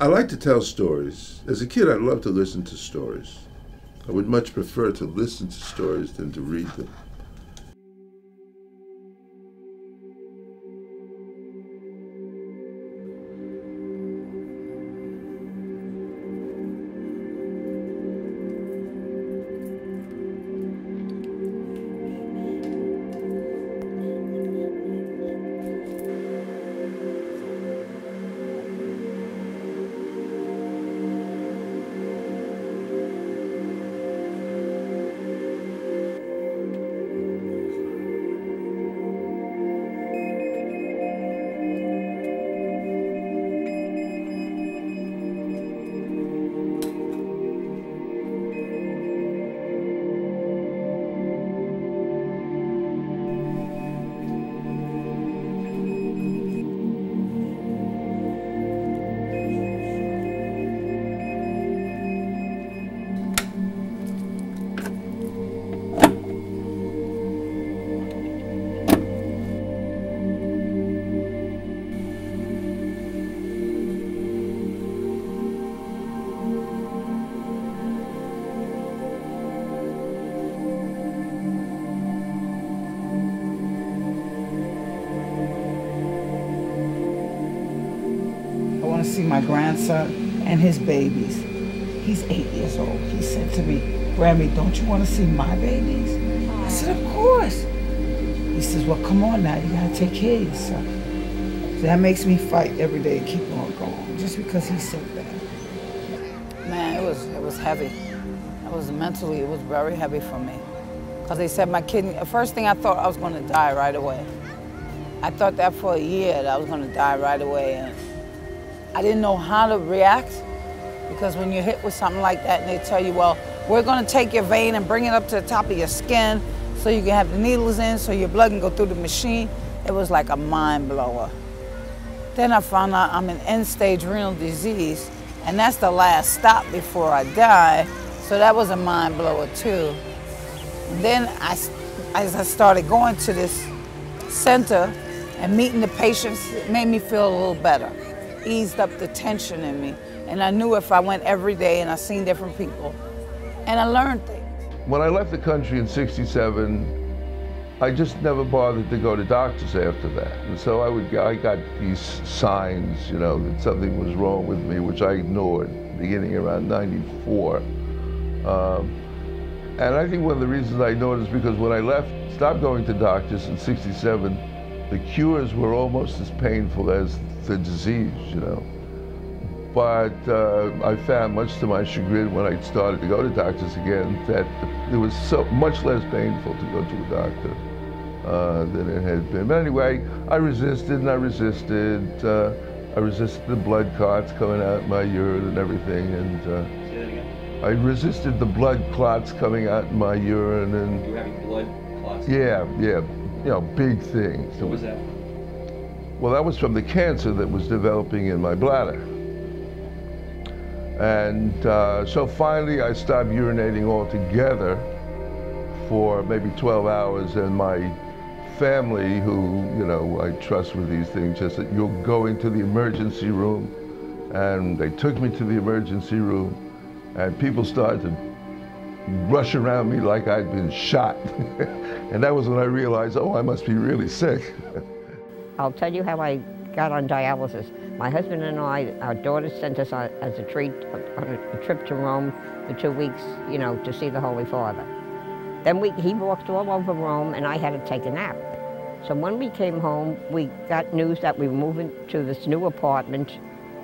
I like to tell stories. As a kid, I loved to listen to stories. I would much prefer to listen to stories than to read them. My grandson and his babies. He's eight years old. He said to me, Grammy, don't you want to see my babies? I said, of course. He says, well, come on now. You got to take care of yourself. That makes me fight every day and keep on going just because he said that. Man, it was, it was heavy. It was mentally, it was very heavy for me. Because they said my kidney, the first thing I thought I was going to die right away. I thought that for a year that I was going to die right away. And I didn't know how to react because when you're hit with something like that and they tell you, well, we're going to take your vein and bring it up to the top of your skin so you can have the needles in so your blood can go through the machine, it was like a mind blower. Then I found out I'm in end stage renal disease and that's the last stop before I die. So that was a mind blower too. Then I, as I started going to this center and meeting the patients, it made me feel a little better eased up the tension in me. And I knew if I went every day and I seen different people, and I learned things. When I left the country in 67, I just never bothered to go to doctors after that. And so I would, I got these signs, you know, that something was wrong with me, which I ignored beginning around 94. Um, and I think one of the reasons I ignored is because when I left, stopped going to doctors in 67, the cures were almost as painful as the disease, you know. But uh, I found, much to my chagrin, when I started to go to doctors again, that it was so much less painful to go to a doctor uh, than it had been. But anyway, I resisted and I resisted. Uh, I resisted the blood clots coming out my urine and everything, and uh, I resisted the blood clots coming out in my urine. And you were having blood clots. Yeah, yeah, you know, big things. What was that? Well, that was from the cancer that was developing in my bladder. And uh, so finally I stopped urinating altogether for maybe 12 hours and my family, who, you know, I trust with these things, just said, you're going to the emergency room. And they took me to the emergency room and people started to rush around me like I'd been shot. and that was when I realized, oh, I must be really sick. I'll tell you how I got on dialysis. My husband and I, our daughter sent us on, as a treat on a, trip to Rome for two weeks, you know, to see the Holy Father. Then we, he walked all over Rome and I had to take a nap. So when we came home, we got news that we were moving to this new apartment,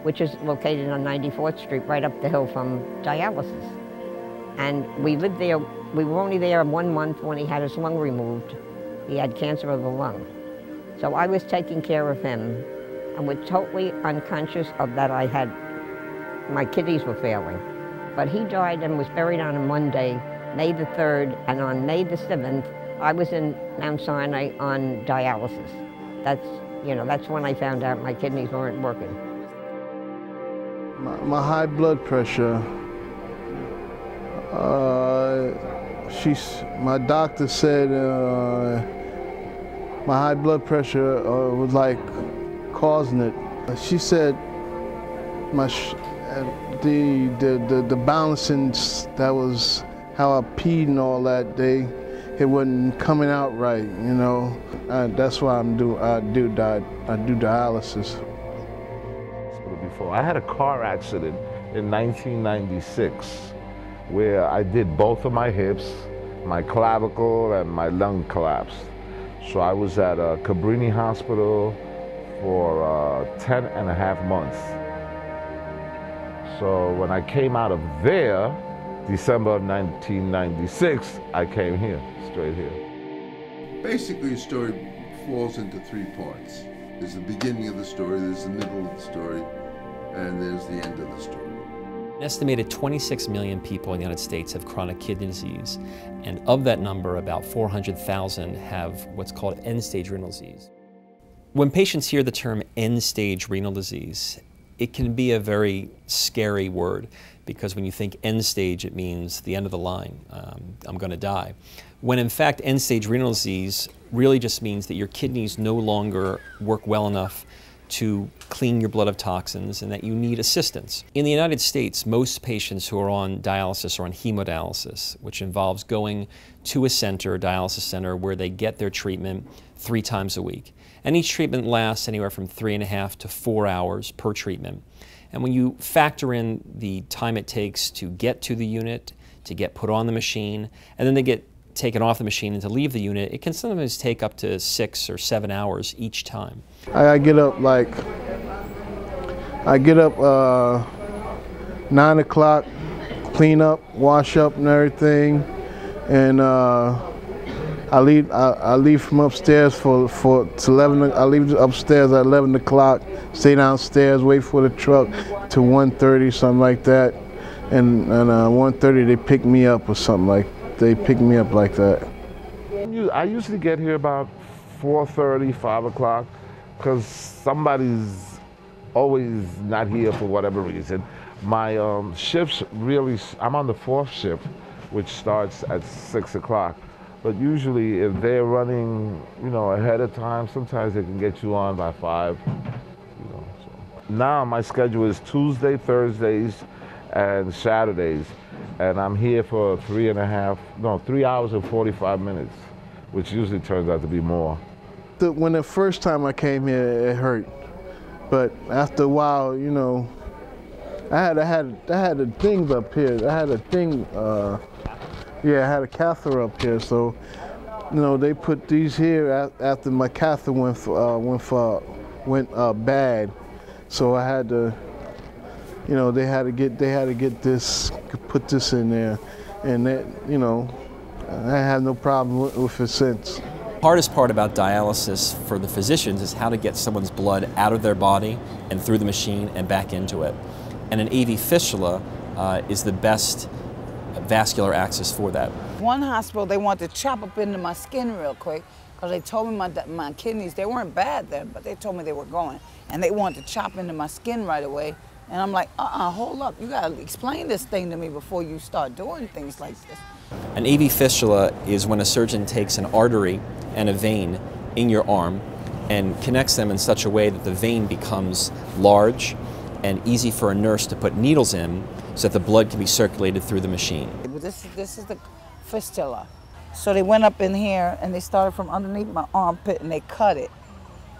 which is located on 94th Street, right up the hill from dialysis. And we lived there, we were only there one month when he had his lung removed. He had cancer of the lung. So I was taking care of him and was totally unconscious of that I had, my kidneys were failing. But he died and was buried on a Monday, May the 3rd, and on May the 7th, I was in Mount Sinai on dialysis. That's, you know, that's when I found out my kidneys weren't working. My, my high blood pressure, uh, she's, my doctor said uh, my high blood pressure uh, was like causing it. She said my uh, the, the the the balancing that was how I peed and all that day, it wasn't coming out right you know? That's why I'm do I do di- I do dialysis. Before. I had a car accident in 1996 where I did both of my hips my clavicle and my lung collapsed so I was at a Cabrini Hospital for uh, 10 and a half months so when I came out of there, December of 1996, I came here, straight here. Basically, the story falls into three parts. There's the beginning of the story, there's the middle of the story, and there's the end of the story. An estimated 26 million people in the United States have chronic kidney disease, and of that number, about 400,000 have what's called end-stage renal disease. When patients hear the term end-stage renal disease, it can be a very scary word because when you think end stage, it means the end of the line. Um, I'm going to die. When in fact, end stage renal disease really just means that your kidneys no longer work well enough to clean your blood of toxins and that you need assistance. In the United States, most patients who are on dialysis are on hemodialysis, which involves going to a center, a dialysis center, where they get their treatment three times a week. And each treatment lasts anywhere from three and a half to four hours per treatment. And when you factor in the time it takes to get to the unit, to get put on the machine, and then they get taken off the machine and to leave the unit, it can sometimes take up to six or seven hours each time. I get up like I get up uh, nine o'clock, clean up, wash up, and everything, and uh, I leave. I, I, leave from upstairs for for eleven. I leave upstairs at eleven o'clock. Stay downstairs, wait for the truck to 1.30, something like that, and and uh, 1.30 they pick me up or something like. They pick me up like that. I usually get here about 4.30, 5 o'clock, because somebody's always not here for whatever reason. My um, shifts really, I'm on the fourth shift, which starts at 6 o'clock. But usually if they're running, you know, ahead of time, sometimes they can get you on by 5. You know, so. Now my schedule is Tuesday, Thursdays, and Saturdays. And I'm here for three and a half, no, three hours and 45 minutes, which usually turns out to be more. The, when the first time I came here, it hurt. But after a while, you know, I had I had I had the things up here. I had a thing. Uh, yeah, I had a catheter up here. So, you know, they put these here after my catheter went uh, went for, went uh, bad. So I had to you know, they had to get they had to get this put this in there, and that you know, I have no problem with it since. Hardest part about dialysis for the physicians is how to get someone's blood out of their body and through the machine and back into it. And an AV fistula uh, is the best vascular access for that. One hospital, they wanted to chop up into my skin real quick because they told me my, my kidneys, they weren't bad then, but they told me they were going. And they wanted to chop into my skin right away. And I'm like, uh-uh, hold up. You got to explain this thing to me before you start doing things like this. An AV fistula is when a surgeon takes an artery and a vein in your arm and connects them in such a way that the vein becomes large and easy for a nurse to put needles in so that the blood can be circulated through the machine. This, this is the fistula. So they went up in here and they started from underneath my armpit and they cut it.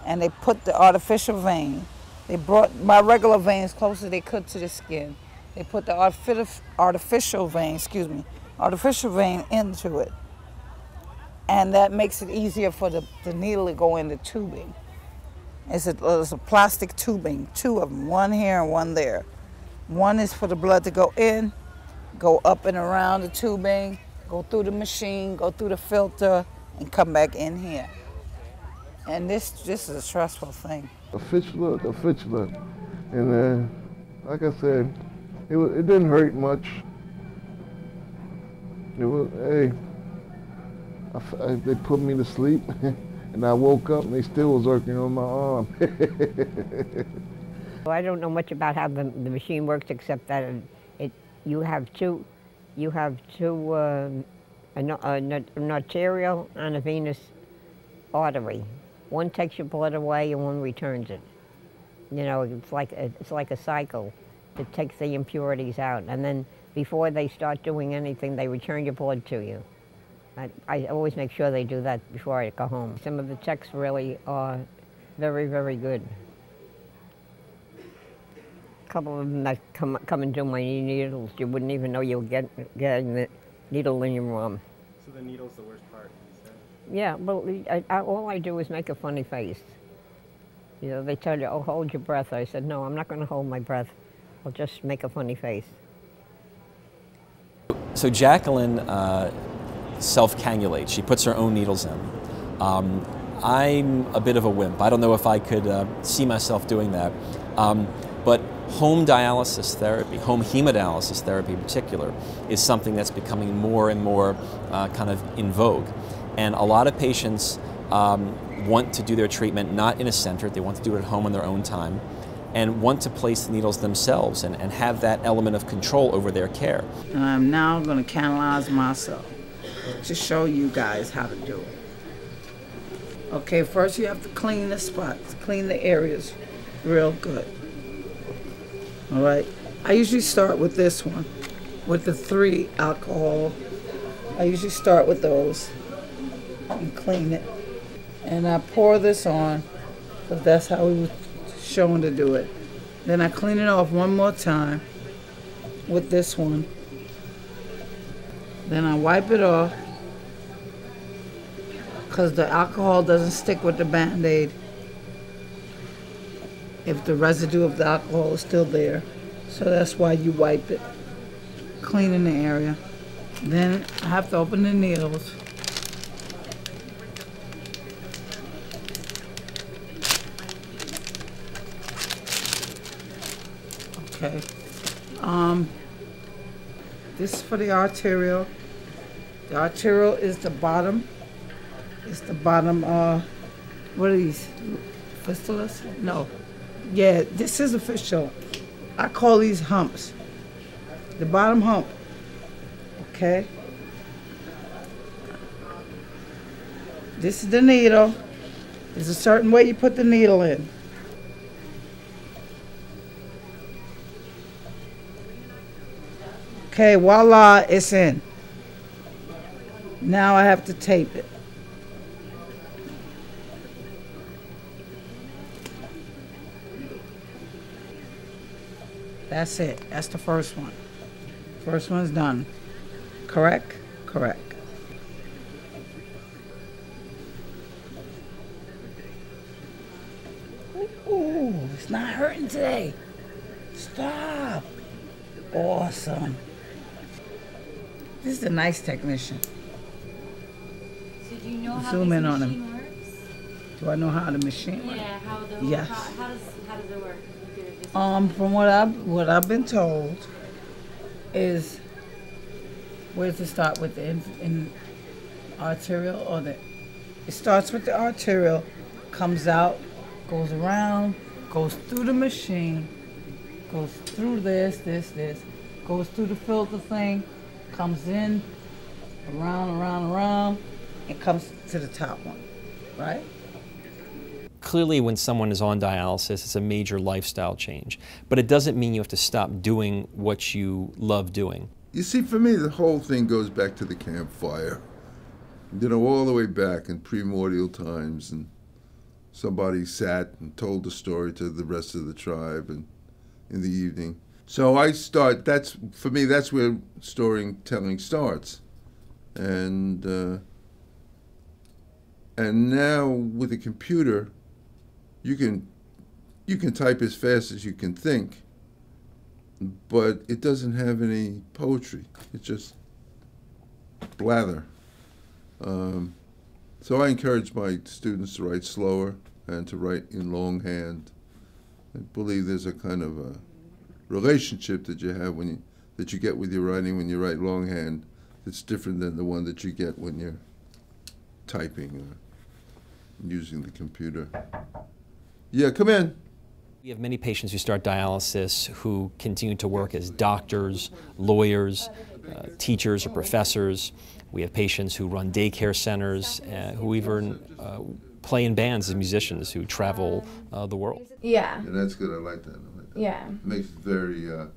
And they put the artificial vein they brought my regular veins close as they could to the skin. They put the artificial vein, excuse me, artificial vein into it. And that makes it easier for the, the needle to go in the tubing. It's a, it's a plastic tubing, two of them, one here and one there. One is for the blood to go in, go up and around the tubing, go through the machine, go through the filter, and come back in here. And this, this is a stressful thing a fistula, a fistula. And uh, like I said, it, was, it didn't hurt much. It was, hey, I, I, they put me to sleep and I woke up and they still was working on my arm. well, I don't know much about how the, the machine works except that it, it you have two, you have two, uh, an, an arterial and a venous artery. One takes your blood away and one returns it. You know, it's like a, it's like a cycle. It takes the impurities out, and then before they start doing anything, they return your blood to you. I, I always make sure they do that before I go home. Some of the techs really are very, very good. A couple of them that come, come and do my needles, you wouldn't even know you were get, getting the needle in your arm. So the needle's the worst part? Yeah, well, I, I, all I do is make a funny face. You know, they tell you, oh, hold your breath. I said, no, I'm not going to hold my breath. I'll just make a funny face. So Jacqueline uh, self-cannulates. She puts her own needles in. Um, I'm a bit of a wimp. I don't know if I could uh, see myself doing that. Um, but home dialysis therapy, home hemodialysis therapy in particular, is something that's becoming more and more uh, kind of in vogue. And a lot of patients um, want to do their treatment not in a center, they want to do it at home on their own time, and want to place the needles themselves and, and have that element of control over their care. I'm now going to canalize myself to show you guys how to do it. Okay, first you have to clean the spots, clean the areas real good. All right, I usually start with this one, with the three alcohol. I usually start with those and clean it. And I pour this on, because that's how we were shown to do it. Then I clean it off one more time with this one. Then I wipe it off because the alcohol doesn't stick with the band-aid if the residue of the alcohol is still there. So that's why you wipe it, cleaning the area. Then I have to open the needles. Okay. Um, this is for the arterial. The arterial is the bottom. It's the bottom, uh, what are these? Fistulas? No. Yeah, this is fistula. I call these humps. The bottom hump. Okay. This is the needle. There's a certain way you put the needle in. Okay, voila, it's in. Now I have to tape it. That's it. That's the first one. First one's done. Correct? Correct. Ooh, it's not hurting today. Stop. Awesome. This is a nice technician. So do you know how Zoom in on machine him. works? Do I know how the machine works? Yeah, how the Yes. how, how does how does it work? Um, from what I've what I've been told is where to start with the in, in arterial or the it starts with the arterial, comes out, goes around, goes through the machine, goes through this, this, this, goes through the filter thing, comes in, around, around, around, and comes to the top one, right? Clearly, when someone is on dialysis, it's a major lifestyle change. But it doesn't mean you have to stop doing what you love doing. You see, for me, the whole thing goes back to the campfire. You know, all the way back in primordial times, and somebody sat and told the story to the rest of the tribe, and in the evening. So I start. That's for me. That's where storytelling starts, and uh, and now with a computer, you can you can type as fast as you can think but it doesn't have any poetry. It's just blather. Um, so I encourage my students to write slower and to write in longhand. I believe there's a kind of a relationship that you have when you that you get with your writing when you write longhand that's different than the one that you get when you're typing or using the computer. Yeah, come in. We have many patients who start dialysis who continue to work as doctors, lawyers, uh, teachers, or professors. We have patients who run daycare centers, uh, who even uh, play in bands as musicians who travel uh, the world. Yeah. And that's good. I like that. I like that. Yeah. It makes it very uh,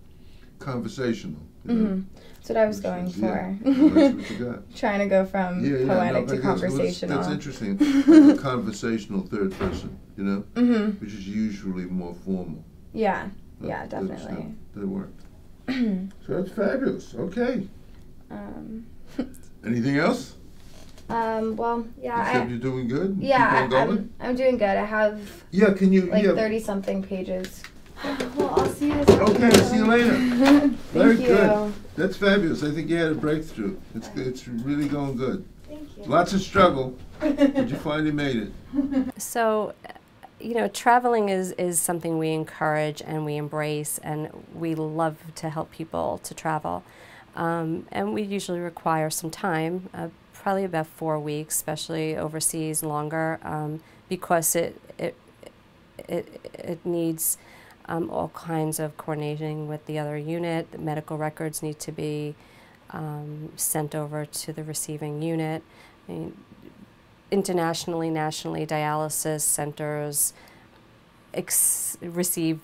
conversational. You hmm? That's what I was going is- for. yeah, that's what you got. Trying to go from Yeah, yeah, no, poetic but to that's- conversational. That's, interesting. like a conversational third person, you know, Mhm. which is usually more formal. Yeah. But Yeah, definitely. That, that worked. so that's fabulous. Okay. Um, Anything else? Um, well, yeah, Except I, you're doing good? Yeah, I, going? I'm, I'm doing good. I have Yeah. Can you? like yeah. 30 something pages. Well, I'll see you this Okay. See you later. Very Thank good. That's fabulous. I think you had a breakthrough. It's good. It's really going good. Thank you. Lots of struggle, but you finally made it. So, uh, you know, traveling is, is something we encourage and we embrace, and we love to help people to travel. Um, and we usually require some time, uh, probably about four weeks, especially overseas, longer, um, because it, it, it, it needs um, all kinds of coordinating with the other unit. The medical records need to be um, sent over to the receiving unit. I mean, internationally, nationally, dialysis centers receive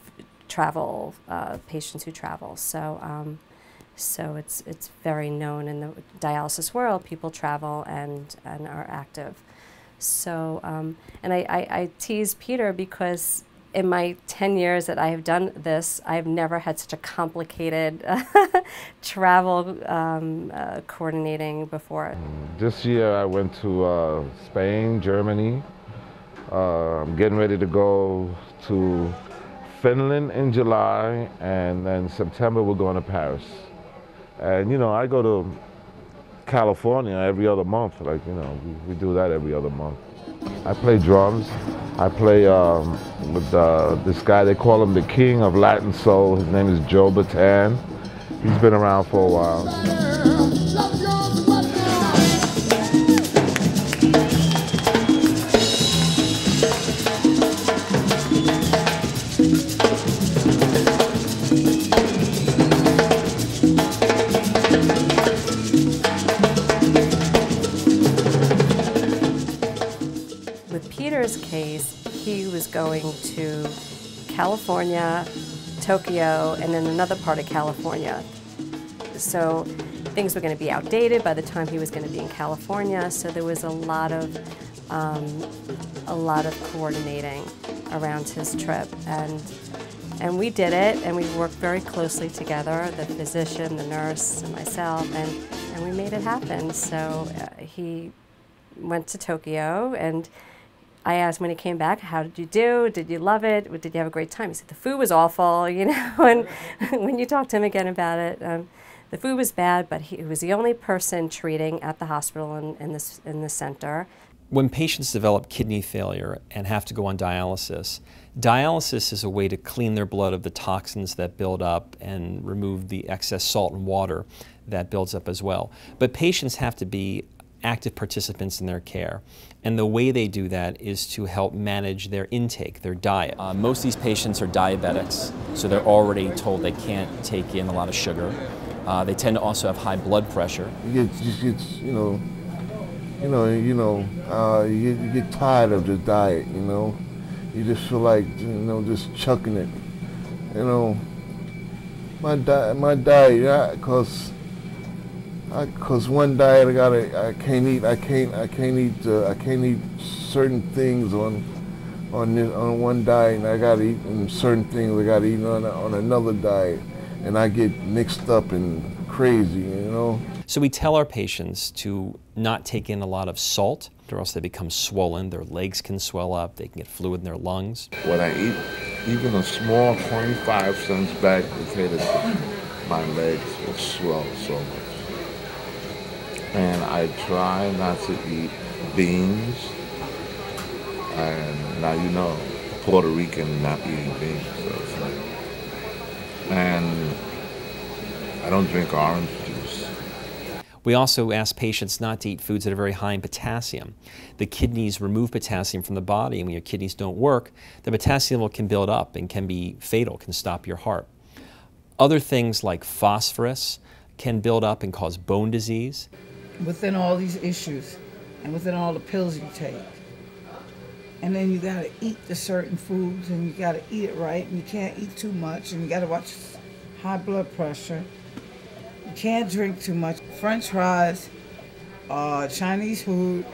travel uh, patients who travel. So, um, so it's it's very known in the dialysis world. People travel and and are active. So, um, and I, I, I tease Peter because in my 10 years that I have done this, I've never had such a complicated travel um, uh, coordinating before. This year I went to uh, Spain, Germany. Uh, I'm getting ready to go to Finland in July, and then September we're going to Paris. And you know, I go to California every other month. Like you know, we, we do that every other month. I play drums. I play um, with uh, this guy. They call him the King of Latin Soul. His name is Joe Bataan. He's been around for a while. Going to California, Tokyo, and then another part of California. So things were going to be outdated by the time he was going to be in California. So there was a lot of um, a lot of coordinating around his trip, and and we did it, and we worked very closely together, the physician, the nurse, and myself, and and we made it happen. So uh, he went to Tokyo and I asked when he came back, how did you do? Did you love it? Did you have a great time? He said, the food was awful, you know, and when you talk to him again about it, um, the food was bad, but he was the only person treating at the hospital in, in, this, in the center. When patients develop kidney failure and have to go on dialysis, dialysis is a way to clean their blood of the toxins that build up and remove the excess salt and water that builds up as well. But patients have to be active participants in their care. And the way they do that is to help manage their intake, their diet. Uh, most of these patients are diabetics, so they're already told they can't take in a lot of sugar. Uh, they tend to also have high blood pressure. You get, you you know, you know, you know, uh, you, get, you get tired of the diet. You know, you just feel like, you know, just chucking it. You know, my diet, my diet, cause, I, cause one diet I gotta, I can't eat, I can't, I can't eat, uh, I can't eat certain things on, on this, on one diet, and I gotta eat and certain things I gotta eat on on another diet, and I get mixed up and crazy, you know. So we tell our patients to not take in a lot of salt, or else they become swollen. Their legs can swell up. They can get fluid in their lungs. When I eat even a small 25 cents bag of potato chips, my legs will swell so much. And I try not to eat beans. And now you know, Puerto Rican not eating beans, so like, and I don't drink orange juice. We also ask patients not to eat foods that are very high in potassium. The kidneys remove potassium from the body, and when your kidneys don't work, the potassium level can build up and can be fatal, can stop your heart. Other things like phosphorus can build up and cause bone disease. Within all these issues and within all the pills you take, And then you gotta eat the certain foods and you gotta eat it right and you can't eat too much and you gotta watch high blood pressure. You can't drink too much. French fries, uh, Chinese food,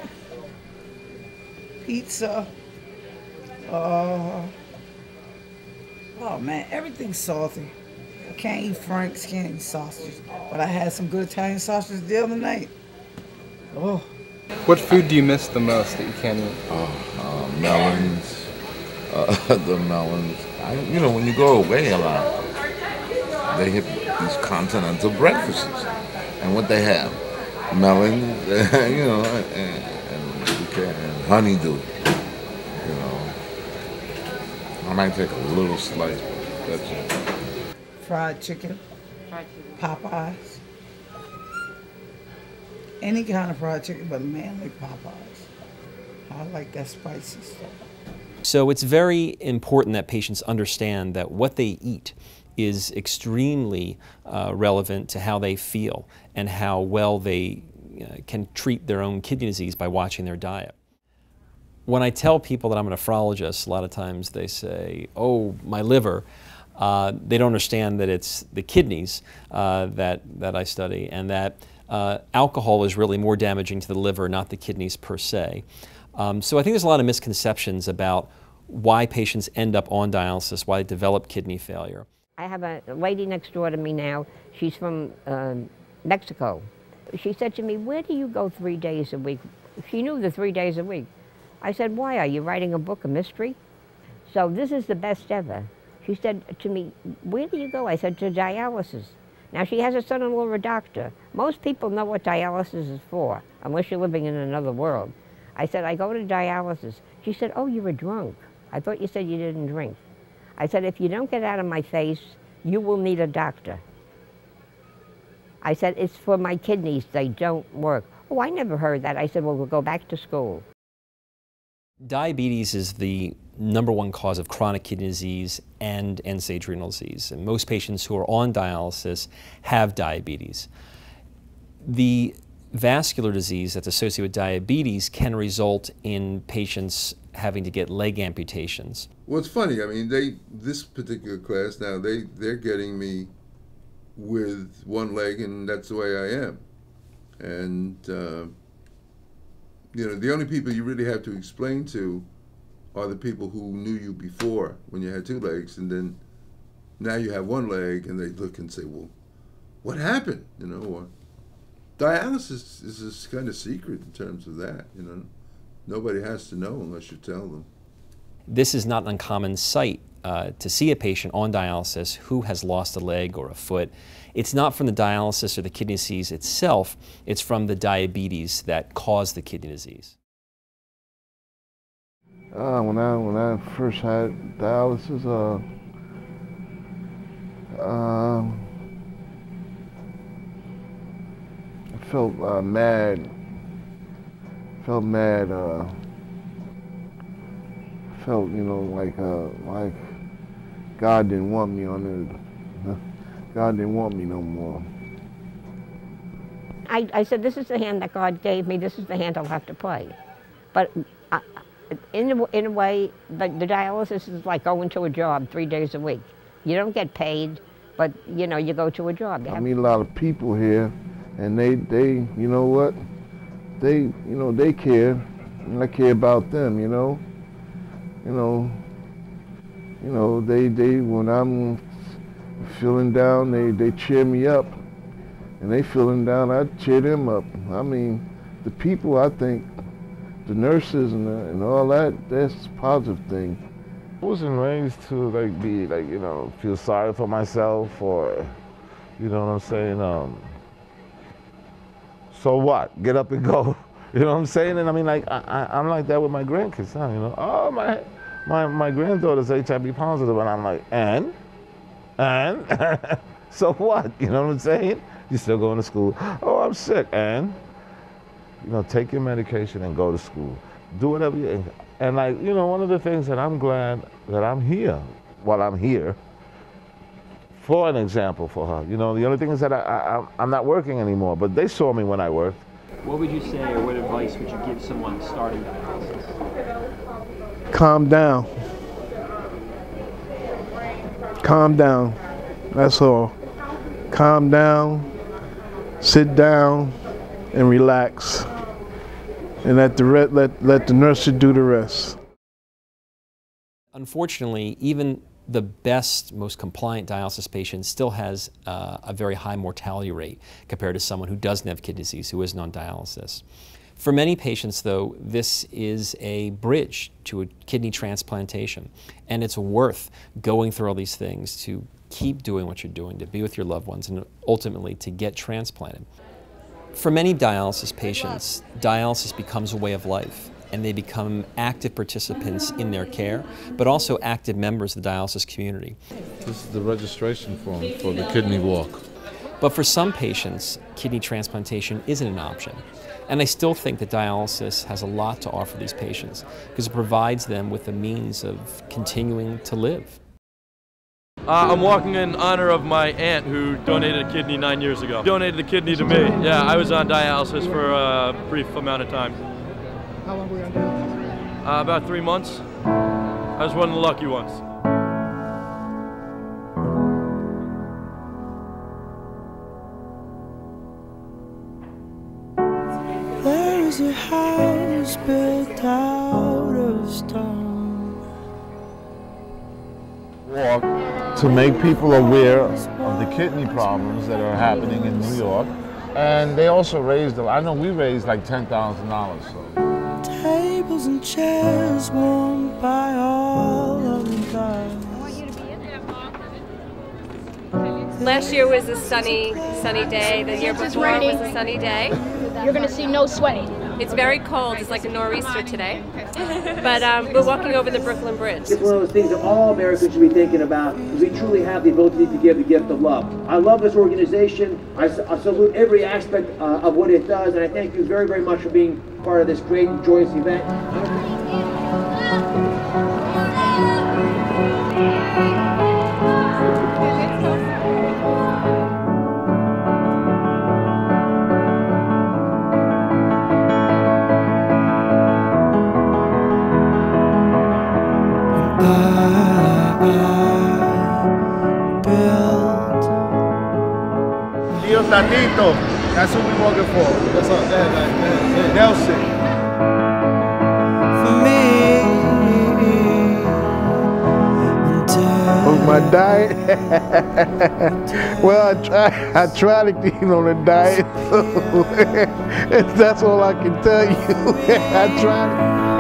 pizza, uh, oh man, everything's salty. I can't eat franks, can't eat sausage. But I had some good Italian sausage the other night. Oh. What food do you miss the most that you can't eat? Oh, uh, melons, uh, the melons. I, you know, when you go away a lot, they have these continental breakfasts. And what they have? Melons, you know, and, and, and honeydew. You know, I might take a little slice, but that's it. Fried chicken. Fried chicken. Popeyes. Any kind of fried chicken, but mainly Popeyes. I like that spicy stuff. So it's very important that patients understand that what they eat is extremely uh, relevant to how they feel and how well they uh, can treat their own kidney disease by watching their diet. When I tell people that I'm a nephrologist, a lot of times they say, oh, my liver. Uh, they don't understand that it's the kidneys uh, that, that I study and that uh, alcohol is really more damaging to the liver, not the kidneys per se. Um, so I think there's a lot of misconceptions about why patients end up on dialysis, why they develop kidney failure. I have a lady next door to me now. She's from uh, Mexico. She said to me, where do you go three days a week? She knew the three days a week. I said, why? Are you writing a book, a mystery? So this is the best ever. She said to me, where do you go? I said, to dialysis. Now, she has a son-in-law, a doctor. Most people know what dialysis is for, unless you're living in another world. I said, I go to dialysis. She said, oh, you were drunk. I thought you said you didn't drink. I said, if you don't get out of my face, you will need a doctor. I said, it's for my kidneys, they don't work. Oh, I never heard that. I said, well, we'll go back to school. Diabetes is the number one cause of chronic kidney disease and end-stage renal disease. And most patients who are on dialysis have diabetes. The vascular disease that's associated with diabetes can result in patients having to get leg amputations. Well, it's funny. I mean, they this particular class now they they're getting me with one leg, and that's the way I am. And uh, you know, the only people you really have to explain to are the people who knew you before when you had two legs, and then now you have one leg, and they look and say, "Well, what happened?" You know, or dialysis is this kind of secret in terms of that. You know, nobody has to know unless you tell them. This is not an uncommon sight uh, to see a patient on dialysis who has lost a leg or a foot. It's not from the dialysis or the kidney disease itself, it's from the diabetes that caused the kidney disease. Uh, when I when I first had dialysis, uh, uh, I felt uh, mad. Felt mad. Uh, felt you know like uh, like God didn't want me on it. God didn't want me no more. I, I said, this is the hand that God gave me. This is the hand I'll have to play. But in a, in a way, the, the dialysis is like going to a job three days a week. You don't get paid, but you know you go to a job. I meet a lot of people here, and they they you know what, they you know they care, and I care about them. You know, you know, you know they they when I'm feeling down, they they cheer me up, and they feeling down, I cheer them up. I mean, the people I think the nurses and, the, and all that, that's a positive thing. I wasn't raised to like be like, you know, feel sorry for myself or, you know what I'm saying? Um, so what? Get up and go. You know what I'm saying? And I mean, like, I, am like that with my grandkids now, you know? Oh, my, my, my granddaughter's HIV positive, and I'm like, and? And? so what? You know what I'm saying? You're still going to school? Oh, I'm sick, and? You know, take your medication and go to school. Do whatever you, and, and like, you know, one of the things that I'm glad that I'm here while I'm here for an example for her. You know, the only thing is that I, I, I'm not working anymore, but they saw me when I worked. What would you say or what advice would you give someone starting dialysis? calm down. Calm down. That's all. Calm down, sit down, and relax. And let the, re- let, let the nurse do the rest. Unfortunately, even the best, most compliant dialysis patient still has uh, a very high mortality rate compared to someone who doesn't have kidney disease, who isn't on dialysis. For many patients, though, this is a bridge to a kidney transplantation, and it's worth going through all these things to keep doing what you're doing, to be with your loved ones, and ultimately to get transplanted. For many dialysis patients, dialysis becomes a way of life and they become active participants in their care, but also active members of the dialysis community. This is the registration form for the kidney walk. But for some patients, kidney transplantation isn't an option. And I still think that dialysis has a lot to offer these patients because it provides them with a means of continuing to live. Uh, I'm walking in honor of my aunt who donated a kidney nine years ago. Donated the kidney to me. Yeah, I was on dialysis for a brief amount of time. How long were you on dialysis? Uh, about three months. I was one of the lucky ones. There's a house built out of stone. Walk to make people aware of the kidney problems that are happening in New York. And they also raised, I know we raised like $10,000. So. Tables and chairs worn by all of the guys. Last year was a sunny, sunny day. The year Since it's before was raining. a sunny day. You're gonna see no sweating. It's very cold. It's like a nor'easter today. But um, we're walking over the Brooklyn Bridge. It's one of those things that all Americans should be thinking about because we truly have the ability to give the gift of love. I love this organization. I salute every aspect uh, of what it does, and I thank you very, very much for being part of this great and joyous event. Dios Tatito. That's what we're working for. That's all. That, that, that, Nelson. For me, On my diet? well, I try, I try to keep on a diet. So that's all I can tell you. I try.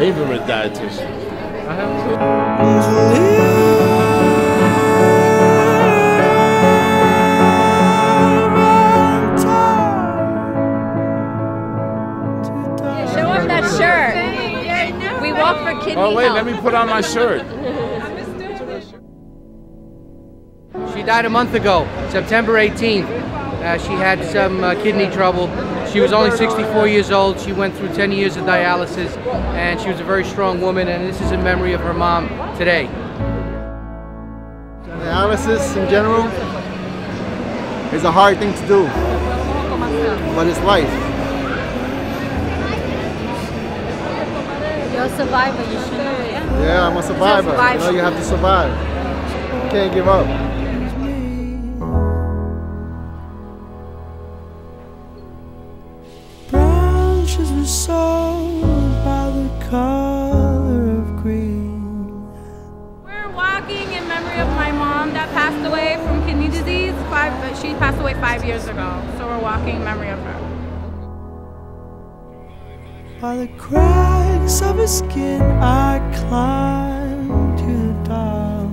Favorite dietitian. I have to. Show off that shirt. We walk for kidney Oh wait, health. let me put on my shirt. She died a month ago, September 18th. Uh, she had some uh, kidney trouble. She was only 64 years old. She went through 10 years of dialysis, and she was a very strong woman. And this is a memory of her mom today. Dialysis in general is a hard thing to do, but it's life. You're a survivor, you should know, yeah? Yeah, I'm a survivor. You know, you have to survive. You can't give up. Five years ago, so we're walking in memory of her. By the cracks of his skin, I climbed to the top.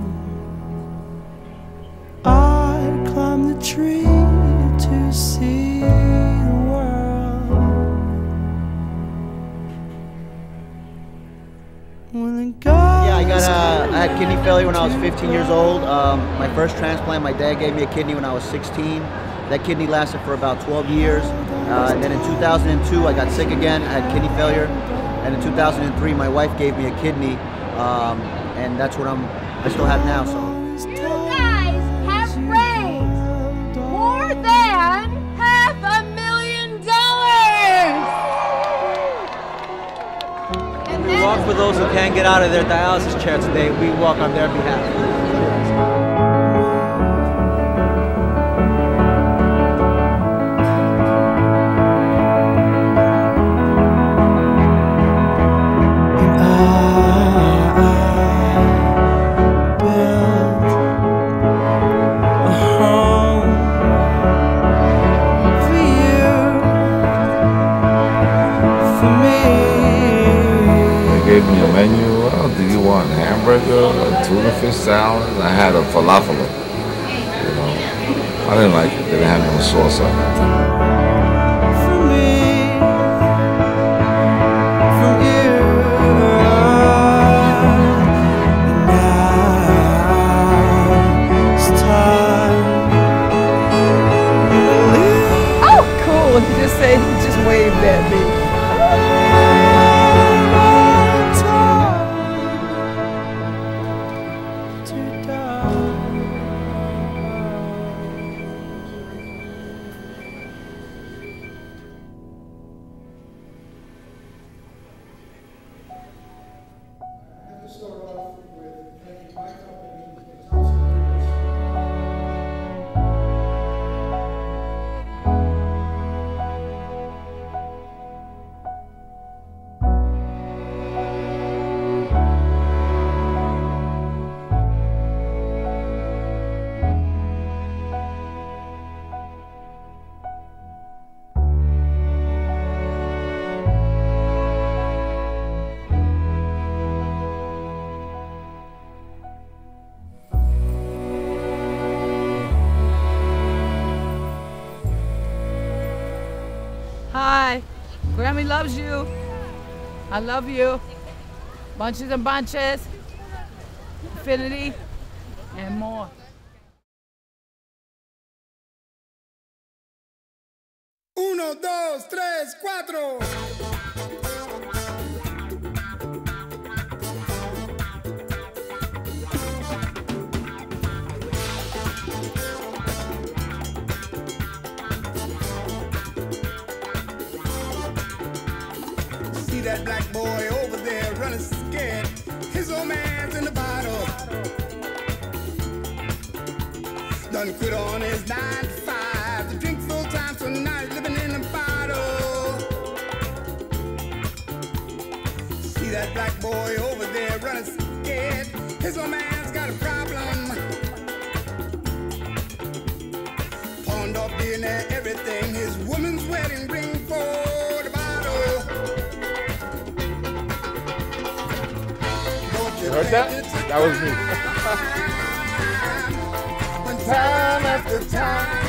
I climbed the tree to see the world. When the Yeah, I got uh, I had kidney failure when I was 15 years old. Um, my first transplant, my dad gave me a kidney when I was 16. That kidney lasted for about 12 years. Uh, and then in 2002, I got sick again. I had kidney failure. And in 2003, my wife gave me a kidney. Um, and that's what I'm, I still have now. So. We walk for those who can't get out of their dialysis chair today. We walk on their behalf. Menu. Well, do you want hamburger, a tuna fish salad? I had a falafel. You know, I didn't like it. They didn't have no sauce on it. Oh, cool. He just said, he just waved at me. Grammy loves you. I love you. Bunches and bunches. Infinity. Scared. His old man's in the bottle. Done quit on his nine Heard that? That was me. time after time.